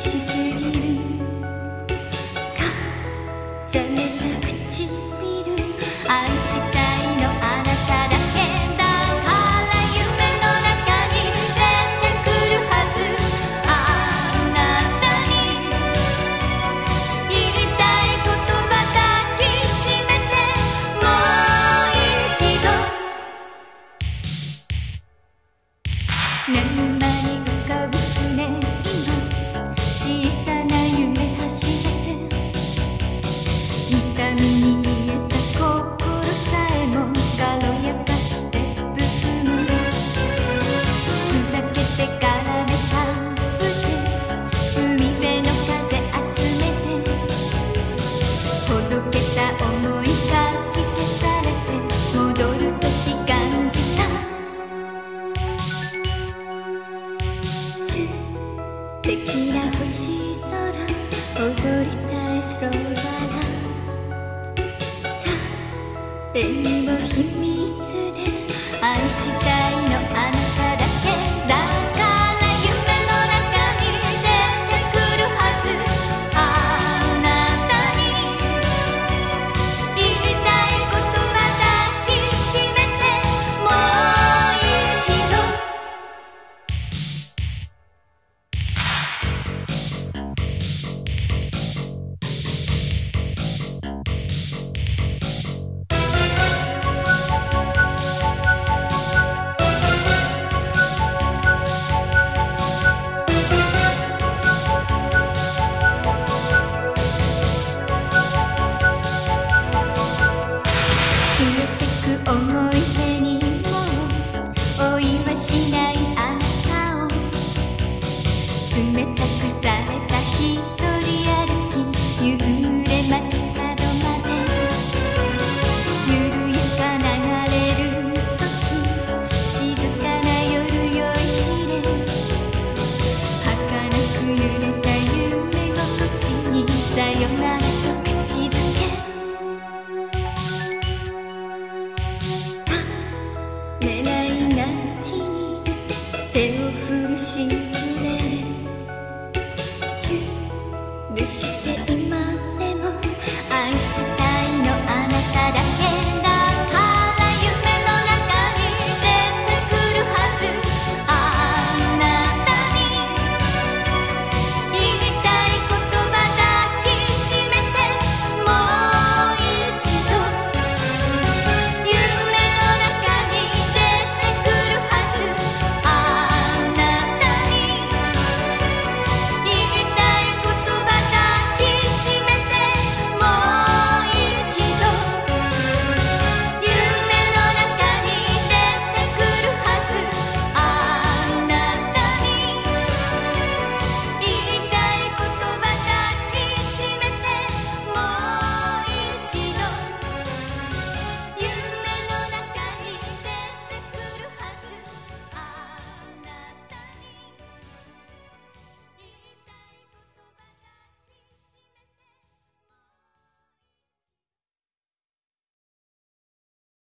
しすぎ nobody knows. と